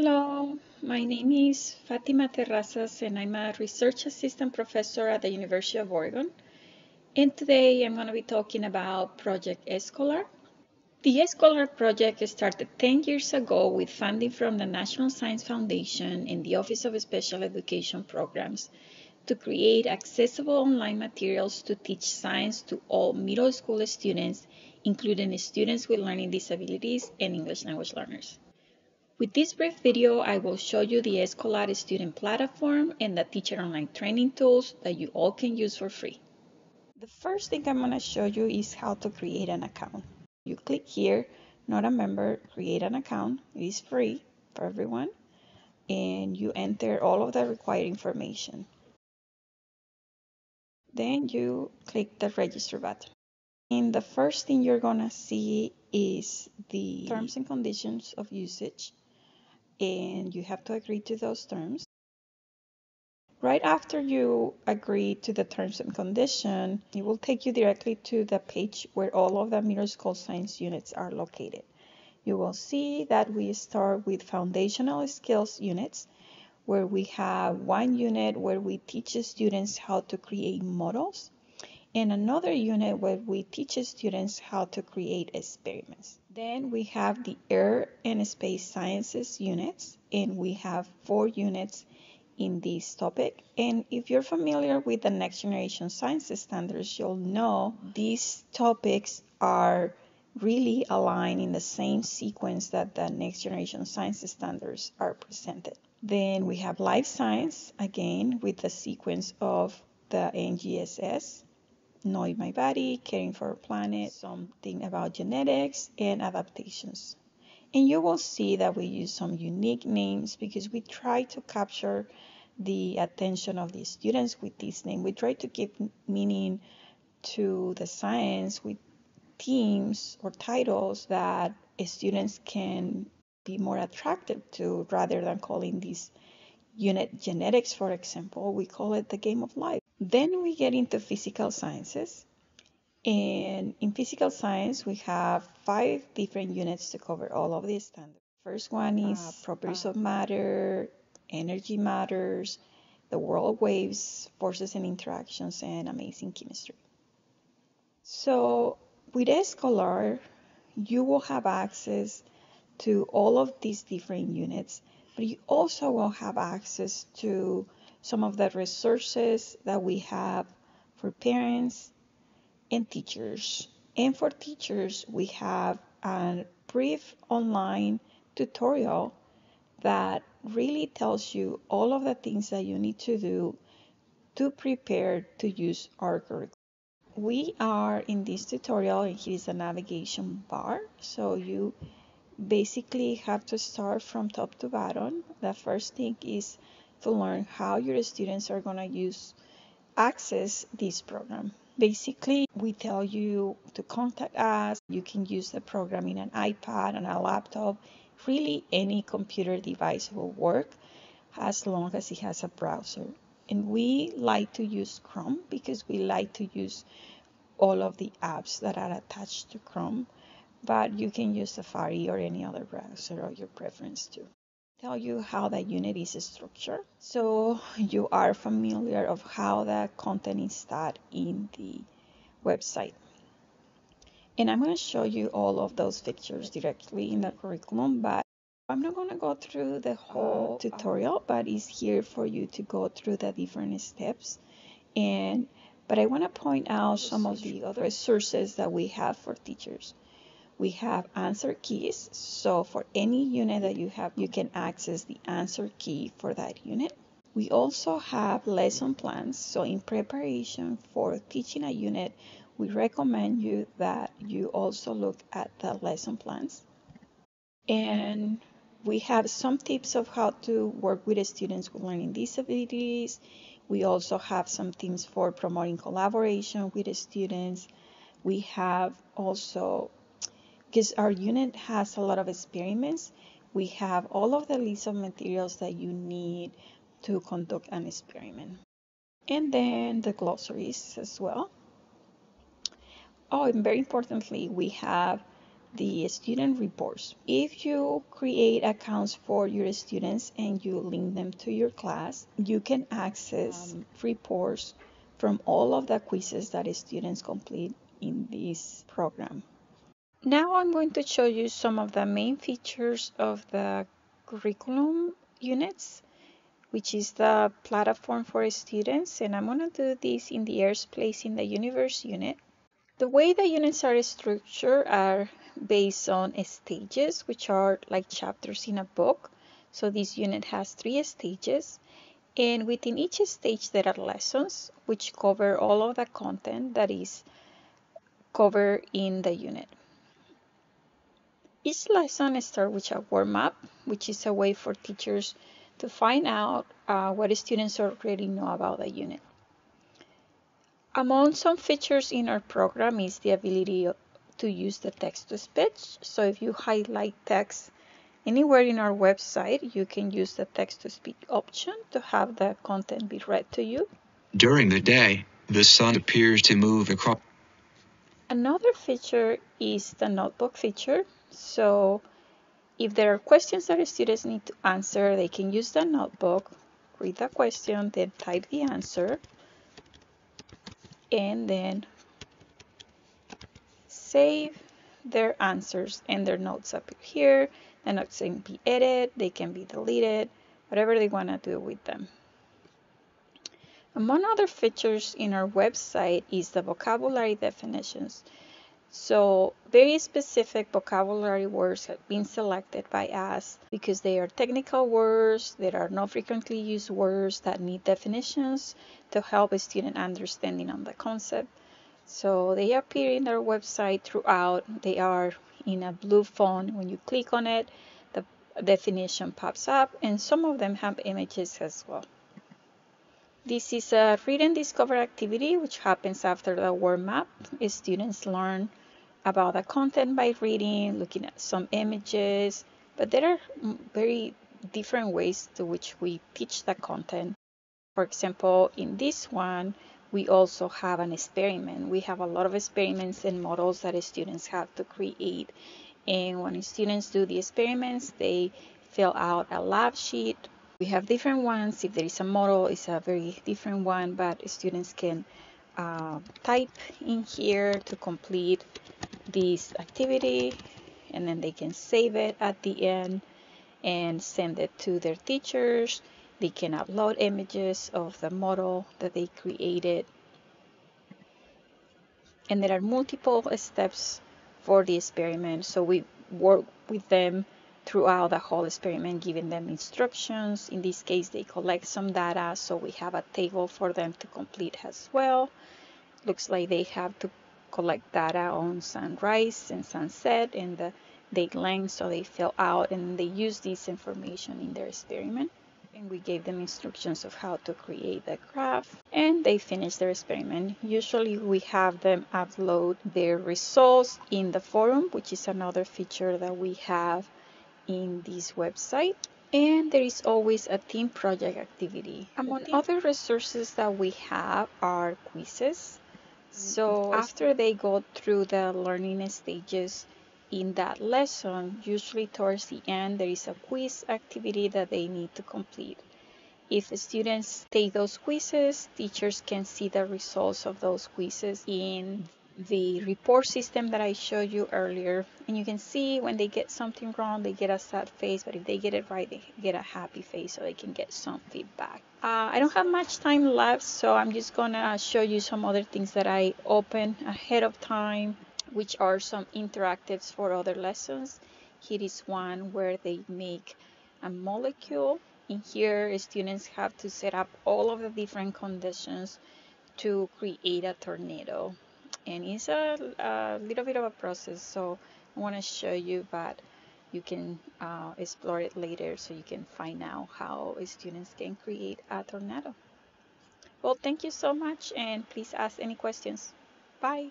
Hello, my name is Fatima Terrazas and I'm a research assistant professor at the University of Oregon. And today I'm going to be talking about Project Escolar. The Escolar project started 10 years ago with funding from the National Science Foundation and the Office of Special Education Programs to create accessible online materials to teach science to all middle school students, including students with learning disabilities and English language learners. With this brief video, I will show you the Escolar student platform and the teacher online training tools that you all can use for free. The first thing I'm going to show you is how to create an account. You click here, not a member, create an account. It is free for everyone. And you enter all of the required information. Then you click the register button. And the first thing you're going to see is the terms and conditions of usage and you have to agree to those terms. Right after you agree to the terms and condition, it will take you directly to the page where all of the middle school science units are located. You will see that we start with foundational skills units, where we have one unit where we teach students how to create models, and another unit where we teach students how to create experiments. Then we have the Earth and Space Sciences units, and we have four units in this topic. And if you're familiar with the Next Generation Science Standards, you'll know these topics are really aligned in the same sequence that the Next Generation Science Standards are presented. Then we have Life Science, again, with the sequence of the NGSS knowing my body, caring for our planet, something about genetics and adaptations. And you will see that we use some unique names because we try to capture the attention of the students with this name. We try to give meaning to the science with themes or titles that students can be more attracted to rather than calling these unit genetics, for example, we call it the game of life. Then we get into physical sciences. And in physical science, we have five different units to cover all of these standards. First one is uh, properties uh, of matter, energy matters, the world of waves, forces and interactions, and amazing chemistry. So with Escolar, you will have access to all of these different units but you also will have access to some of the resources that we have for parents and teachers. And for teachers, we have a brief online tutorial that really tells you all of the things that you need to do to prepare to use our curriculum. We are in this tutorial and here is a navigation bar so you basically have to start from top to bottom. The first thing is to learn how your students are going to use access this program. Basically, we tell you to contact us. You can use the program in an iPad and a laptop. Really, any computer device will work as long as it has a browser. And we like to use Chrome because we like to use all of the apps that are attached to Chrome but you can use Safari or any other browser of your preference too. Tell you how the unit is structured so you are familiar of how the content is taught in the website. And I'm going to show you all of those pictures directly in the curriculum, but I'm not going to go through the whole uh-huh. tutorial, but it's here for you to go through the different steps. And but I want to point out some of the other sources that we have for teachers we have answer keys. So for any unit that you have, you can access the answer key for that unit. We also have lesson plans. So in preparation for teaching a unit, we recommend you that you also look at the lesson plans. And we have some tips of how to work with students with learning disabilities. We also have some tips for promoting collaboration with students. We have also because our unit has a lot of experiments, we have all of the list of materials that you need to conduct an experiment. And then the glossaries as well. Oh, and very importantly, we have the student reports. If you create accounts for your students and you link them to your class, you can access um, reports from all of the quizzes that students complete in this program. Now I'm going to show you some of the main features of the curriculum units, which is the platform for students. And I'm going to do this in the Earth Place in the Universe unit. The way the units are structured are based on stages, which are like chapters in a book. So this unit has three stages. And within each stage, there are lessons which cover all of the content that is covered in the unit. Each lesson starts with a warm up, which is a way for teachers to find out uh, what students already know about the unit. Among some features in our program is the ability to use the text to speech. So if you highlight text anywhere in our website, you can use the text to speech option to have the content be read to you. During the day, the sun appears to move across. Another feature is the notebook feature. So if there are questions that students need to answer, they can use the notebook, read the question, then type the answer, and then save their answers and their notes up here. The notes can be edited, they can be deleted, whatever they want to do with them. Among other features in our website is the vocabulary definitions. So very specific vocabulary words have been selected by us because they are technical words, there are not frequently used words that need definitions to help a student understanding on the concept. So they appear in our website throughout. They are in a blue font. When you click on it, the definition pops up and some of them have images as well. This is a read and discover activity which happens after the word map. Students learn about the content by reading, looking at some images, but there are very different ways to which we teach the content. For example, in this one, we also have an experiment. We have a lot of experiments and models that students have to create. And when students do the experiments, they fill out a lab sheet. We have different ones. If there is a model, it's a very different one, but students can uh, type in here to complete this activity and then they can save it at the end and send it to their teachers they can upload images of the model that they created. And there are multiple steps for the experiment. So we work with them throughout the whole experiment, giving them instructions. In this case, they collect some data, so we have a table for them to complete as well. Looks like they have to collect data on sunrise and sunset and the date length, so they fill out and they use this information in their experiment and we gave them instructions of how to create the graph and they finished their experiment. Usually we have them upload their results in the forum, which is another feature that we have in this website. And there is always a team project activity. Among other resources that we have are quizzes. So mm-hmm. ah. after they go through the learning stages, in that lesson, usually towards the end, there is a quiz activity that they need to complete. If the students take those quizzes, teachers can see the results of those quizzes in the report system that I showed you earlier. And you can see when they get something wrong, they get a sad face, but if they get it right, they get a happy face so they can get some feedback. Uh, I don't have much time left, so I'm just gonna show you some other things that I open ahead of time which are some interactives for other lessons. Here is one where they make a molecule. In here, students have to set up all of the different conditions to create a tornado. And it's a, a little bit of a process, so I want to show you, but you can uh, explore it later so you can find out how students can create a tornado. Well, thank you so much, and please ask any questions. Bye.